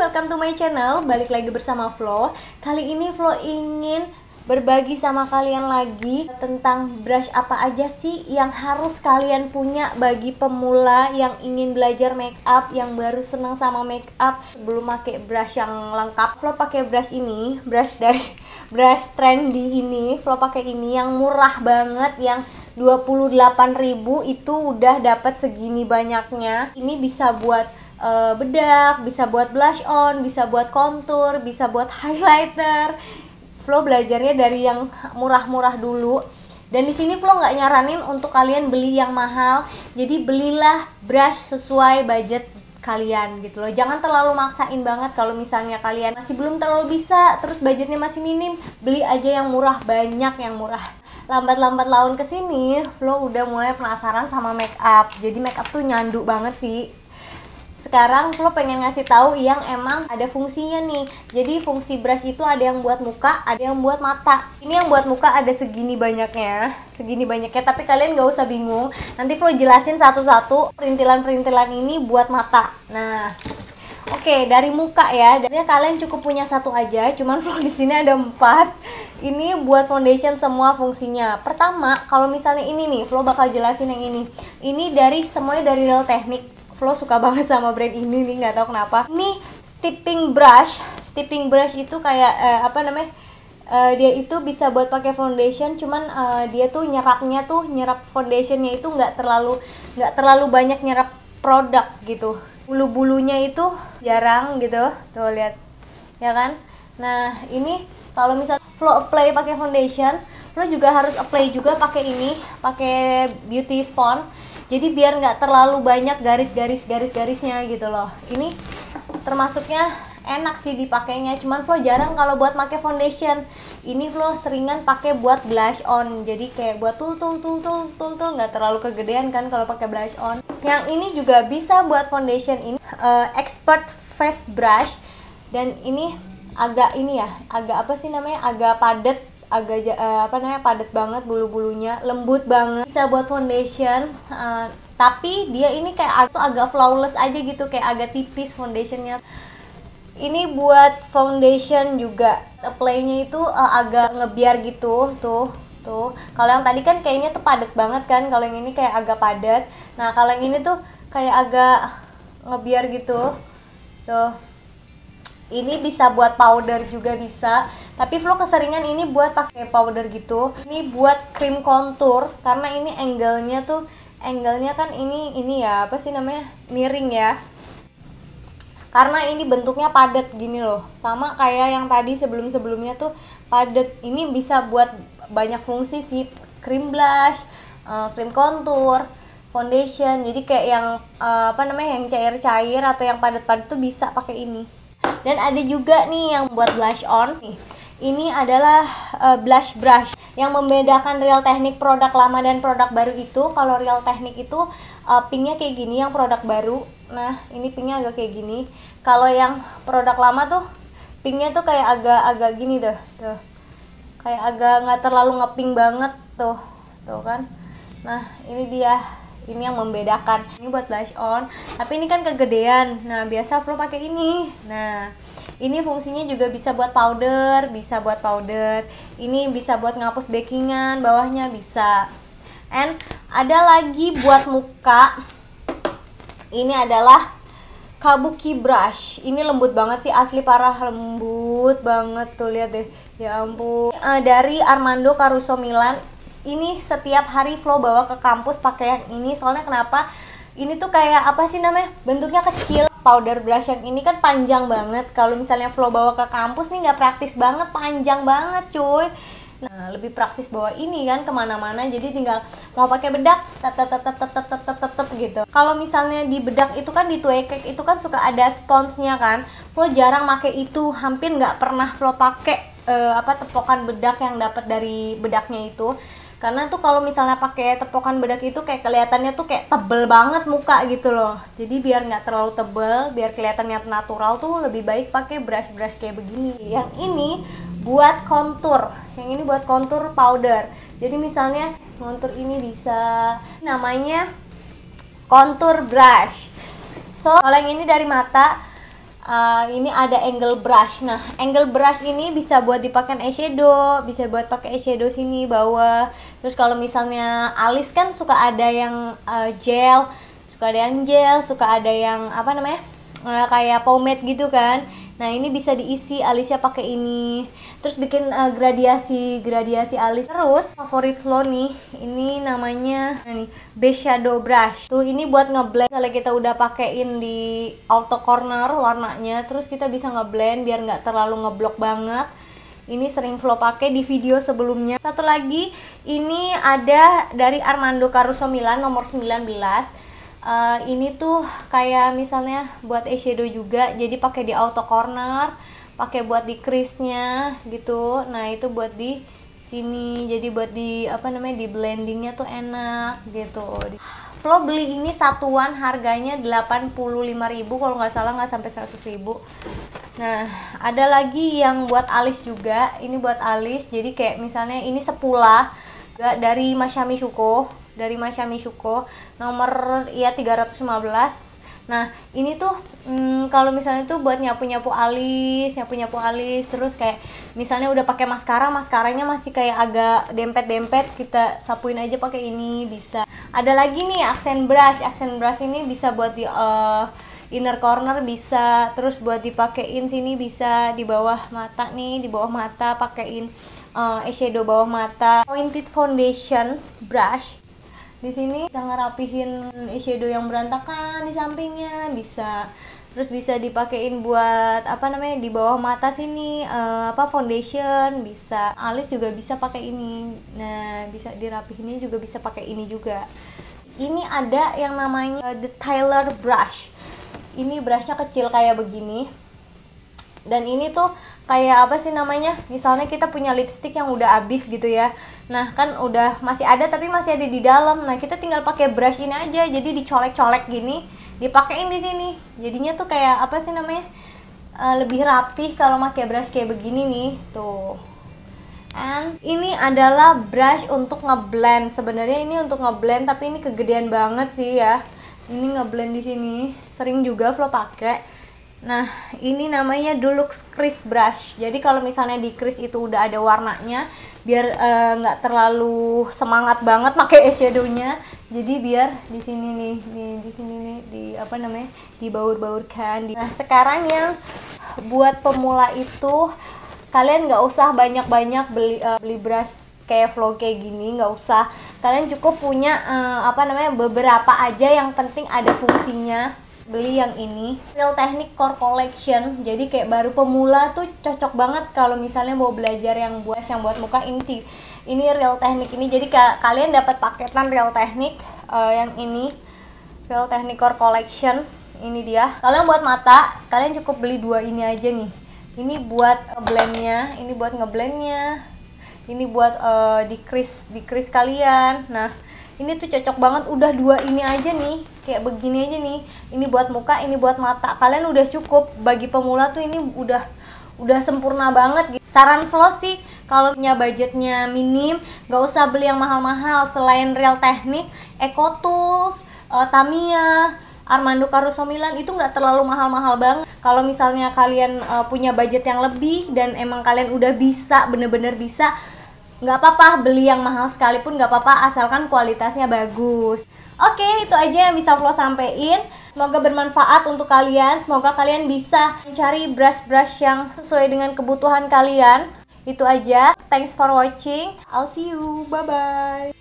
welcome to my channel. Balik lagi bersama Flo. Kali ini Flo ingin berbagi sama kalian lagi tentang brush apa aja sih yang harus kalian punya bagi pemula yang ingin belajar make up, yang baru senang sama make up, belum pakai brush yang lengkap. Flo pakai brush ini, brush dari brush trendy ini, Flo pakai ini yang murah banget yang 28.000 itu udah dapat segini banyaknya. Ini bisa buat uh, bedak, bisa buat blush on, bisa buat contour, bisa buat highlighter. Flo belajarnya dari yang murah-murah dulu. Dan di sini Flo nggak nyaranin untuk kalian beli yang mahal. Jadi belilah brush sesuai budget kalian gitu loh. Jangan terlalu maksain banget kalau misalnya kalian masih belum terlalu bisa, terus budgetnya masih minim, beli aja yang murah, banyak yang murah lambat-lambat laun ke sini, Flo udah mulai penasaran sama make up. Jadi make up tuh nyandu banget sih sekarang lo pengen ngasih tahu yang emang ada fungsinya nih jadi fungsi brush itu ada yang buat muka ada yang buat mata ini yang buat muka ada segini banyaknya segini banyaknya tapi kalian gak usah bingung nanti Flo jelasin satu-satu perintilan-perintilan ini buat mata nah Oke, dari muka ya. Dari kalian cukup punya satu aja, cuman Flo di sini ada empat. Ini buat foundation semua fungsinya. Pertama, kalau misalnya ini nih, Flo bakal jelasin yang ini. Ini dari semuanya dari Real Technique Flo suka banget sama brand ini nih nggak tahu kenapa. Ini steeping brush. Steeping brush itu kayak uh, apa namanya? Uh, dia itu bisa buat pakai foundation cuman uh, dia tuh nyerapnya tuh nyerap foundationnya itu nggak terlalu nggak terlalu banyak nyerap produk gitu. Bulu-bulunya itu jarang gitu. Tuh lihat. Ya kan? Nah ini kalau misal Flo apply pakai foundation Flo juga harus apply juga pakai ini pakai beauty spon jadi biar nggak terlalu banyak garis-garis garis-garisnya gitu loh. Ini termasuknya enak sih dipakainya cuman Flo jarang kalau buat pakai foundation. Ini Flo seringan pakai buat blush on. Jadi kayak buat tul tul tul tul tul tul nggak terlalu kegedean kan kalau pakai blush on. Yang ini juga bisa buat foundation ini uh, expert face brush. Dan ini agak ini ya agak apa sih namanya? Agak padat agak uh, apa namanya padat banget bulu-bulunya lembut banget. Bisa buat foundation uh, tapi dia ini kayak agak agak flawless aja gitu kayak agak tipis foundationnya. Ini buat foundation juga. Apply-nya itu uh, agak ngebiar gitu tuh tuh. Kalau yang tadi kan kayaknya tuh padat banget kan kalau yang ini kayak agak padat. Nah kalau yang ini tuh kayak agak ngebiar gitu tuh. Ini bisa buat powder juga bisa tapi Flo keseringan ini buat pakai powder gitu. Ini buat cream contour karena ini angle-nya tuh angle-nya kan ini ini ya apa sih namanya miring ya. Karena ini bentuknya padat gini loh. Sama kayak yang tadi sebelum-sebelumnya tuh padat. Ini bisa buat banyak fungsi sih. Cream blush uh, cream contour foundation. Jadi kayak yang uh, apa namanya yang cair-cair atau yang padat-padat tuh bisa pakai ini. Dan ada juga nih yang buat blush on nih ini adalah uh, blush brush yang membedakan real teknik produk lama dan produk baru itu. Kalau real teknik itu uh, pinknya kayak gini yang produk baru. Nah ini pinknya agak kayak gini. Kalau yang produk lama tuh pinknya tuh kayak agak agak gini tuh tuh. Kayak agak nggak terlalu ngepink banget tuh. Tuh kan? Nah ini dia. Ini yang membedakan. Ini buat blush on. Tapi ini kan kegedean. Nah biasa Flo pakai ini. Nah ini fungsinya juga bisa buat powder bisa buat powder. Ini bisa buat ngapus bakingan bawahnya bisa. And ada lagi buat muka. Ini adalah kabuki brush. Ini lembut banget sih asli parah lembut banget tuh lihat deh. Ya ampun. Uh, dari Armando Caruso Milan ini setiap hari Flo bawa ke kampus pakai yang ini. Soalnya kenapa ini tuh kayak apa sih namanya bentuknya kecil powder brush yang ini kan panjang banget kalau misalnya Flo bawa ke kampus nih nggak praktis banget panjang banget cuy Nah, lebih praktis bawa ini kan ke mana-mana jadi tinggal mau pakai bedak tep tep tep tep tep tep tep tep tep gitu kalau misalnya di bedak itu kan di cake itu kan suka ada sponsnya kan Flo jarang pakai itu hampir nggak pernah Flo pakai uh, apa tepokan bedak yang dapat dari bedaknya itu karena tuh kalau misalnya pakai tepokan bedak itu kayak kelihatannya tuh kayak tebel banget muka gitu loh. Jadi biar nggak terlalu tebel biar kelihatannya natural tuh lebih baik pakai brush brush kayak begini. Yang ini buat kontur. Yang ini buat kontur powder. Jadi misalnya kontur ini bisa namanya kontur brush. So kalau yang ini dari mata uh, ini ada angle brush. Nah, angle brush ini bisa buat dipakai eyeshadow, bisa buat pakai eyeshadow sini bawah. Terus kalau misalnya alis kan suka ada yang uh, gel, suka ada yang gel, suka ada yang apa namanya? Uh, kayak pomade gitu kan. Nah, ini bisa diisi alisnya pakai ini. Terus bikin uh, gradiasi gradiasi alis. Terus favorit lo nih, ini namanya nah nih base shadow brush. Tuh ini buat ngeblend. Kalau kita udah pakein di auto corner warnanya, terus kita bisa ngeblend biar nggak terlalu ngeblok banget. Ini sering Flo pakai di video sebelumnya. Satu lagi, ini ada dari Armando Caruso Milan nomor 19 uh, ini tuh kayak misalnya buat eyeshadow juga jadi pakai di auto corner pakai buat di crease-nya gitu. Nah itu buat di sini jadi buat di apa namanya di blendingnya tuh enak gitu. Flo beli ini satuan harganya 85.000 kalau nggak salah nggak sampai 100.000 nah ada lagi yang buat alis juga. Ini buat alis. Jadi kayak misalnya ini sepula dari Masami Shuko dari Masami Shuko nomor ya 315 Nah, ini tuh hmm, kalau misalnya tuh buat nyapu-nyapu alis, nyapu-nyapu alis. Terus kayak misalnya udah pakai maskara, maskaranya masih kayak agak dempet-dempet, kita sapuin aja pakai ini bisa. Ada lagi nih aksen brush. Aksen brush ini bisa buat di uh, inner corner bisa, terus buat dipakein sini bisa di bawah mata nih, di bawah mata pakein uh, eyeshadow bawah mata. Pointed foundation brush. Di sini bisa ngerapihin eyeshadow yang berantakan di sampingnya bisa. Terus bisa dipakein buat apa namanya di bawah mata sini uh, apa foundation bisa. Alis juga bisa pakai ini. Nah bisa dirapihinnya juga bisa pakai ini juga. Ini ada yang namanya uh, the Tyler brush ini brushnya kecil kayak begini. Dan ini tuh kayak apa sih namanya? Misalnya kita punya lipstick yang udah habis gitu ya. Nah kan udah masih ada tapi masih ada di dalam. Nah kita tinggal pakai brush ini aja. Jadi dicolek-colek gini dipakein di sini. Jadinya tuh kayak apa sih namanya? Uh, lebih rapih kalau pakai brush kayak begini nih. Tuh. And ini adalah brush untuk ngeblend. Sebenarnya ini untuk ngeblend tapi ini kegedean banget sih ya ini ngeblend di sini sering juga Flo pakai Nah, ini namanya Dulux Crease Brush. Jadi kalau misalnya di crease itu udah ada warnanya, biar eh, nggak uh, terlalu semangat banget pakai eyeshadownya. Jadi biar di sini nih, di di sini nih, di apa namanya, dibaur-baurkan. Nah, sekarang yang buat pemula itu kalian nggak usah banyak-banyak beli uh, beli brush kayak vlog kayak gini nggak usah. Kalian cukup punya uh, apa namanya beberapa aja yang penting ada fungsinya. Beli yang ini. Real Technique Core Collection. Jadi kayak baru pemula tuh cocok banget kalau misalnya mau belajar yang buat yang buat muka inti ini Real Technique ini. Jadi ka kalian dapat paketan Real Technique uh, yang ini. Real Technique Core Collection. Ini dia. Kalian buat mata kalian cukup beli dua ini aja nih. Ini buat blendnya ini buat ngeblendnya ini buat uh, di crease di crease kalian. Nah ini tuh cocok banget. Udah dua ini aja nih. Kayak begini aja nih. Ini buat muka ini buat mata. Kalian udah cukup. Bagi pemula tuh ini udah udah sempurna banget gitu. saran floss sih kalau punya budgetnya minim gak usah beli yang mahal-mahal. Selain Real Technique Eco Tools uh, Tamiya Armando Caruso Milan itu nggak terlalu mahal-mahal banget. Kalau misalnya kalian uh, punya budget yang lebih dan emang kalian udah bisa, bener-bener bisa, nggak apa-apa beli yang mahal sekalipun nggak apa-apa asalkan kualitasnya bagus. Oke itu aja yang bisa Flo sampein. Semoga bermanfaat untuk kalian. Semoga kalian bisa mencari brush-brush yang sesuai dengan kebutuhan kalian. Itu aja. Thanks for watching. I'll see you. Bye bye